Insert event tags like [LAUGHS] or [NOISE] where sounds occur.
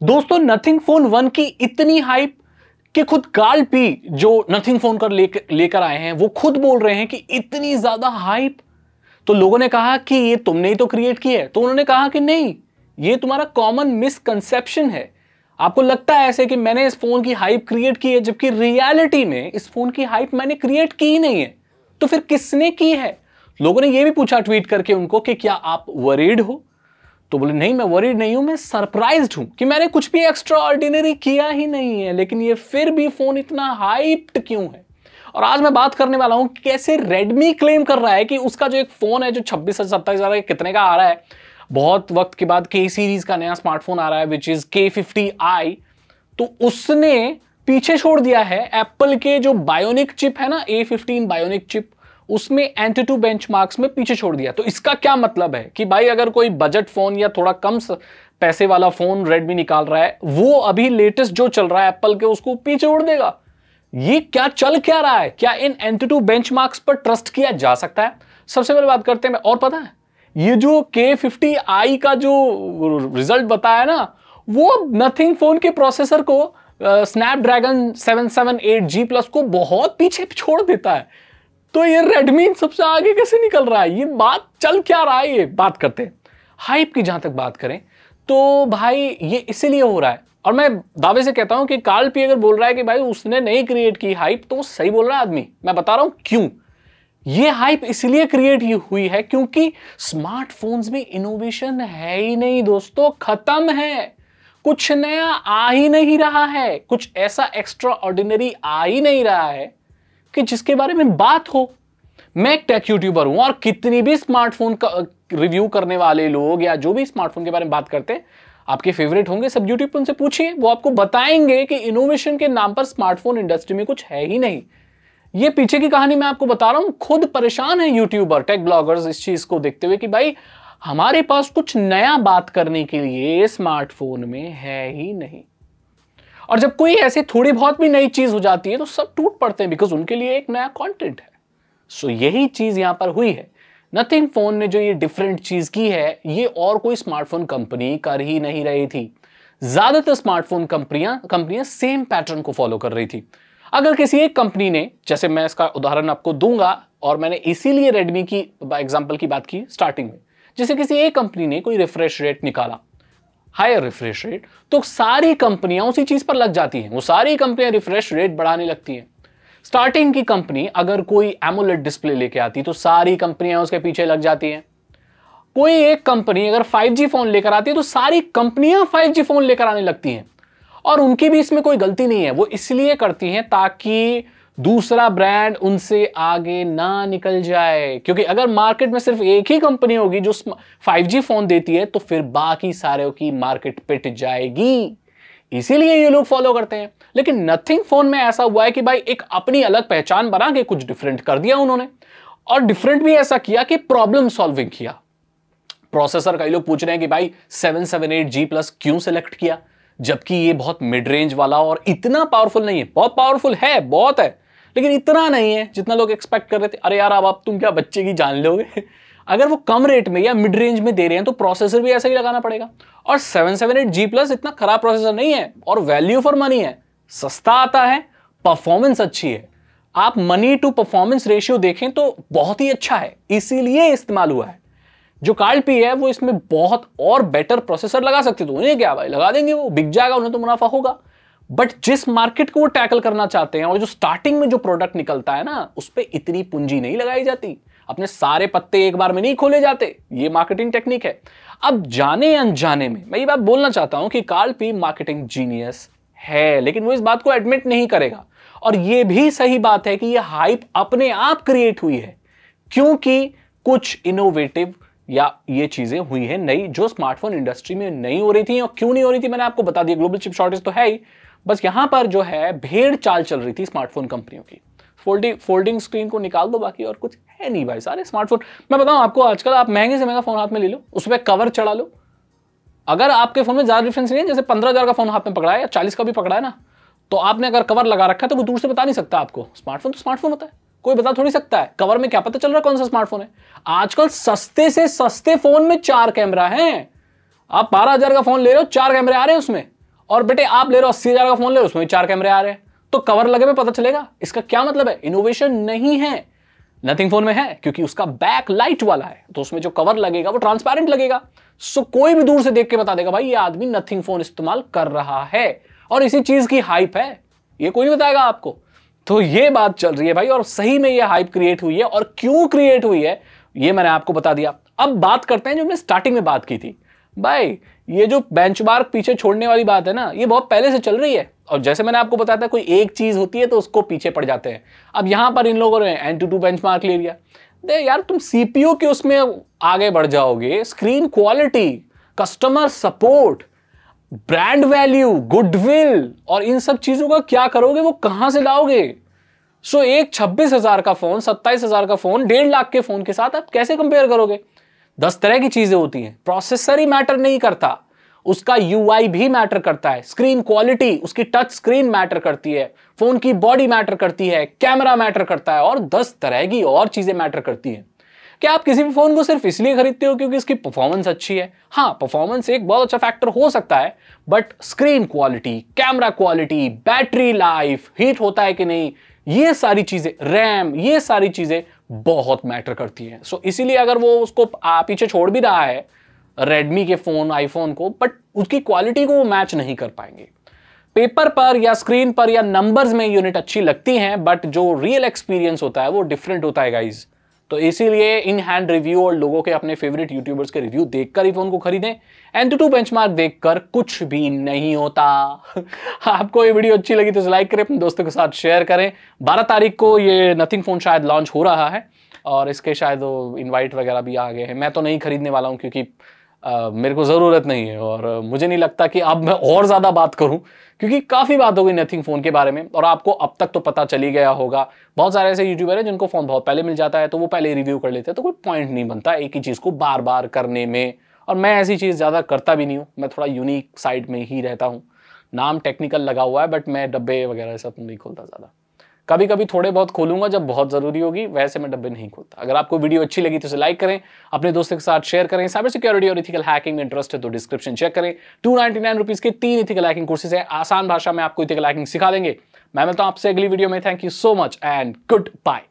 दोस्तों nothing phone one की इतनी हाइप कि खुद कार्ल पी जो नथिंग फ़ोन कर लेकर लेकर आए हैं, वो खुद बोल रहे हैं कि इतनी ज़्यादा हाइप तो लोगों ने कहा कि ये तुमने ही तो क्रिएट की है। तो उन्होंने कहा कि नहीं, ये तुम्हारा कॉमन मिसकंसेप्शन है। आपको लगता है ऐसे कि मैंने इस फ़ोन की हाइप क्रिएट की है, जबकि रियलिटी में इस फ़ोन की हाइप मैंने क्रिएट की ही नहीं है। तो फिर किसने की है? लोगों ने यह भी पूछा ट्वीट करके उनको कि क्या आप वरीड हो? तो बोले, नहीं, मैं वरीड नहीं हूँ, मैं सरप्राइज़ हूँ कि मैंने कुछ भी एक्स्ट्रा ऑर्डिनरी किया ही नहीं है, लेकिन ये फिर भी फ़ोन इतना हाइप्ड क्यों है? और आज मैं बात करने वाला हूँ कैसे रेडमी क्लेम कर रहा है कि उसका जो एक फ़ोन है, जो छब्बीस से सत्ताईस हज़ार कितने का आ रहा है, बहुत वक्त के बाद के सीरीज़ का नया स्मार्टफ़ोन आ रहा है विच इज़ के फिफ्टी आई तो उसने पीछे छोड़ दिया है एप्पल के जो बायोनिक चिप है ना ए फिफ्टीन बायोनिक चिप उसमें एंटी टू बेंच में पीछे छोड़ दिया। तो इसका क्या मतलब है कि भाई अगर कोई बजट फ़ोन या थोड़ा कम पैसे वाला फ़ोन रेडमी निकाल रहा है, वो अभी लेटेस्ट जो चल रहा है एप्पल के, उसको पीछे उड़ देगा। ये क्या चल क्या रहा है? क्या इन एंटी टू बेंच पर ट्रस्ट किया जा सकता है? सबसे पहले बात करते हैं और पता है? ये जो के फिफ्टी आई का जो रिज़ल्ट बताया ना, वो नथिंग फ़ोन के प्रोसेसर को Snapdragon seven seven eight G plus को बहुत पीछे छोड़ देता है। तो ये रेडमी सबसे आगे कैसे निकल रहा है? ये बात चल क्या रहा है? ये बात करते हैं। हाइप की जहाँ तक बात करें तो भाई ये इसीलिए हो रहा है। और मैं दावे से कहता हूँ कि काल पी अगर बोल रहा है कि भाई उसने नहीं क्रिएट की हाइप तो सही बोल रहा है आदमी। मैं बता रहा हूँ क्यों। ये हाइप इसलिए क्रिएट हुई है क्योंकि स्मार्टफोन्स में इनोवेशन है ही नहीं दोस्तों, खत्म है। कुछ नया आ ही नहीं रहा है। कुछ ऐसा एक्स्ट्रा ऑर्डिनरी आ ही नहीं रहा है। कि जिसके बारे में बात हो। मैं एक टेक यूट्यूबर हूँ और कितनी भी स्मार्टफ़ोन का रिव्यू करने वाले लोग या जो भी स्मार्टफ़ोन के बारे में बात करते हैं, आपके फेवरेट होंगे, सब यूट्यूब उनसे पूछिए। वो आपको बताएँगे कि इनोवेशन के नाम पर स्मार्टफ़ोन इंडस्ट्री में कुछ है ही नहीं। ये पीछे की कहानी मैं आपको बता रहा हूँ। खुद परेशान है यूट्यूबर टेक ब्लॉगर्स इस चीज़ को देखते हुए कि भाई, हमारे पास कुछ नया बात करने के लिए स्मार्टफ़ोन में है ही नहीं। और जब कोई ऐसी थोड़ी बहुत भी नई चीज़ हो जाती है तो सब टूट पड़ते हैं बिकॉज़ उनके लिए एक नया कॉन्टेंट है। सो so, यही चीज़ यहाँ पर हुई है। नथिंग फ़ोन ने जो ये डिफरेंट चीज़ की है ये और कोई स्मार्टफ़ोन कंपनी कर ही नहीं रही थी। ज़्यादातर स्मार्टफ़ोन कंपनियाँ कंपनियाँ सेम पैटर्न को फॉलो कर रही थी। अगर किसी एक कंपनी ने जैसे मैं इसका उदाहरण आपको दूँगा और मैंने इसीलिए रेडमी की एग्ज़ाम्पल की बात की स्टार्टिंग में जैसे किसी एक कंपनी ने कोई रिफ्रेश रेट निकाला। हायर रिफ्रेश रेट तो सारी कंपनियाँ उसी चीज़ पर लग जाती हैं। वो सारी कंपनियाँ रिफ्रेश रेट बढ़ाने लगती हैं। स्टार्टिंग की कंपनी अगर कोई एमोलेट डिस्प्ले लेके आती तो सारी कंपनियाँ उसके पीछे लग जाती हैं। कोई एक कंपनी अगर 5G फ़ोन लेकर आती है तो सारी कंपनियाँ 5G फ़ोन लेकर आने लगती हैं। और उनकी भी इसमें कोई गलती नहीं है। वो इसलिए करती हैं ताकि दूसरा ब्रांड उनसे आगे ना निकल जाए। क्योंकि अगर मार्केट में सिर्फ़ एक ही कंपनी होगी जो 5G फ़ोन देती है तो फिर बाकी सारे की मार्केट पिट जाएगी। इसीलिए ये लोग फॉलो करते हैं। लेकिन नथिंग फ़ोन में ऐसा हुआ है कि भाई एक अपनी अलग पहचान बना के कुछ डिफरेंट कर दिया उन्होंने। और डिफरेंट भी ऐसा किया कि प्रॉब्लम सॉल्विंग किया। प्रोसेसर कई लोग पूछ रहे हैं कि भाई 778G प्लस क्यों सेलेक्ट किया? जबकि ये बहुत मिड रेंज वाला और इतना पावरफुल नहीं है। बहुत पावरफुल है, बहुत है। लेकिन इतना नहीं है जितना लोग एक्सपेक्ट कर रहे थे। अरे यार, अब आप तुम क्या बच्चे की जान लोगे? [LAUGHS] अगर वो कम रेट में या मिड रेंज में दे रहे हैं तो प्रोसेसर भी ऐसा ही लगाना पड़ेगा। और seven seven eight G plus इतना खराब प्रोसेसर नहीं है, और वैल्यू फॉर मनी है। सस्ता आता है परफॉर्मेंस अच्छी है। आप मनी टू परफॉर्मेंस रेशियो देखें तो बहुत ही अच्छा है, इसीलिए इस्तेमाल हुआ है। जो कार्ड पी है, वो इसमें बहुत और बेटर प्रोसेसर लगा सकते तो उन्हें क्या भाई, लगा देंगे वो, बिक जाएगा, उन्हें तो मुनाफा होगा। बट जिस मार्केट को वो टैकल करना चाहते हैं, और जो स्टार्टिंग में जो प्रोडक्ट निकलता है ना, उस पर इतनी पूंजी नहीं लगाई जाती। अपने सारे पत्ते एक बार में नहीं खोले जाते। ये मार्केटिंग टेक्निक है। अब जाने अनजाने में, मैं ये बात बोलना चाहता हूँ कि कार्ल पी मार्केटिंग जीनियस है, लेकिन वो इस बात को एडमिट नहीं करेगा। और ये भी सही बात है कि ये हाइप अपने आप क्रिएट हुई है। क्योंकि कुछ इनोवेटिव या ये चीज़ें हुई हैं नई, जो स्मार्टफ़ोन इंडस्ट्री में नहीं हो रही थी और क्यों नहीं हो रही थी, मैंने आपको बता दिया ग्लोबल चिप शॉर्टेज तो है ही। बस यहाँ पर जो है, भेड़ चाल चल रही थी स्मार्टफ़ोन कंपनियों की। फोल्डिंग फोल्डिंग स्क्रीन को निकाल दो बाकी और कुछ है नहीं भाई, सारे स्मार्टफ़ोन मैं बताऊँ आपको, आजकल आप महँगे से महँगा फ़ोन हाथ में ले लो, उस पर कवर चढ़ा लो। अगर आपके फ़ोन में ज़्यादा डिफरेंस नहीं है, जैसे पंद्रह हज़ार का फ़ोन हाथ में पकड़ा है या चालीस का भी पकड़ा है ना तो आपने अगर कवर लगा रखा है तो वो दूर से बता नहीं सकता आपको। स्मार्टफ़ोन तो स्मार्टफ़ोन होता है। कोई बता थोड़ी सकता है? कवर में क्या पता चल रहा है कौन सा स्मार्टफ़ोन है? आजकल सस्ते से सस्ते फ़ोन में चार कैमरा हैं। आप बारह हज़ार का फ़ोन ले रहे हो, चार कैमरे आ रहे हैं उसमें। और बेटे, आप ले रहे हो अस्सी हज़ार का फ़ोन ले रहे हो, उसमें चार कैमरे आ रहे हैं। तो कवर लगे में पता चलेगा। इसका क्या मतलब है? इनोवेशन नहीं है। नथिंग फ़ोन में है, क्योंकि उसका बैक लाइट वाला है। तो उसमें जो कवर लगेगा, वो ट्रांसपेरेंट लगेगा। सो कोई भी दूर से देख के बता देगा, भाई, ये आदमी नथिंग फ़ोन इस्तेमाल कर रहा है। और इसी चीज़ की हाइप है। ये कोई नहीं बताएगा आपको? तो ये बात चल रही है भाई, और सही में ये हाइप क्रिएट हुई है, और क्यों क्रिएट हुई है, ये मैंने आपको बता दिया। अब बात करते हैं जो हमने स्टार्टिंग में बात की थी। भाई, ये जो बेंचमार्क पीछे छोड़ने वाली बात है ना, ये बहुत पहले से चल रही है। और जैसे मैंने आपको बताया था, कोई एक चीज़ होती है तो उसको पीछे पड़ जाते हैं। अब यहाँ पर इन लोगों ने एन टू टू बेंच ले लिया। दे यार, तुम सीपीयू के उसमें आगे बढ़ जाओगे। Screen quality customer support brand value goodwill और इन सब चीज़ों का क्या करोगे वो कहाँ से लाओगे? सो so, एक छब्बीस हज़ार का फ़ोन सत्ताईस हज़ार का फ़ोन डेढ़ लाख के फ़ोन के साथ आप कैसे कंपेयर करोगे? दस तरह की चीज़ें होती हैं। प्रोसेसर ही मैटर नहीं करता। उसका यूआई भी मैटर करता है। स्क्रीन क्वालिटी उसकी टच स्क्रीन मैटर करती है। फ़ोन की बॉडी मैटर करती है। कैमरा मैटर करता है। और दस तरह की और चीज़ें मैटर करती हैं। क्या आप किसी भी फ़ोन को सिर्फ़ इसलिए खरीदते हो क्योंकि इसकी परफॉर्मेंस अच्छी है। हाँ परफॉर्मेंस एक बहुत अच्छा फैक्टर हो सकता है but screen quality camera quality battery life heat होता है कि नहीं ये सारी चीज़ें रैम ये सारी चीज़ें बहुत मैटर करती हैं। सो so, इसीलिए अगर वो उसको पीछे छोड़ भी रहा है रेडमी के फ़ोन आईफोन को बट उसकी क्वालिटी को वो मैच नहीं कर पाएँगे। पेपर पर या स्क्रीन पर या नंबर्स में यूनिट अच्छी लगती हैं बट जो रियल एक्सपीरियंस होता है वो डिफरेंट होता है गाइज़ तो इसीलिए इन हैंड रिव्यू और लोगों के अपने फेवरेट यूट्यूबर्स के रिव्यू देखकर ही फ़ोन को खरीदें। एंड टू बेंचमार्क देखकर कुछ भी नहीं होता। [LAUGHS] आपको ये वीडियो अच्छी लगी तो लाइक करें, अपने दोस्तों के साथ शेयर करें। 12 तारीख को ये नथिंग फ़ोन शायद लॉन्च हो रहा है। और इसके शायद इनवाइट वगैरह भी आ गए हैं। मैं तो नहीं खरीदने वाला हूँ क्योंकि मेरे को ज़रूरत नहीं है और मुझे नहीं लगता कि अब मैं और ज़्यादा बात करूँ, क्योंकि काफ़ी बात हो गई नथिंग फ़ोन के बारे में और आपको अब तक तो पता चली गया होगा। बहुत सारे ऐसे यूट्यूबर हैं जिनको फ़ोन बहुत पहले मिल जाता है तो वो पहले रिव्यू कर लेते हैं तो कोई पॉइंट नहीं बनता एक ही चीज़ को बार बार करने में। और मैं ऐसी चीज़ ज़्यादा करता भी नहीं हूँ, मैं थोड़ा यूनिक साइड में ही रहता हूँ। नाम टेक्निकल लगा हुआ है बट मैं डब्बे वगैरह सब नहीं खोलता ज़्यादा। कभी कभी थोड़े बहुत खोलूँगा जब बहुत ज़रूरी होगी, वैसे मैं डब्बे नहीं खोलता। अगर आपको वीडियो अच्छी लगी तो इसे लाइक करें, अपने दोस्तों के साथ शेयर करें। साइबर सिक्योरिटी और इथिकल हैकिंग में इंटरेस्ट है तो डिस्क्रिप्शन चेक करें। टू नाइनटी के तीन इथिकल हैकिंग कोर्सेज है। आसान भाषा में आपको इथिकल हैकिंग सिखा देंगे। मैं मिलता हूँ आपसे अगली वीडियो में। Thank you so much and goodbye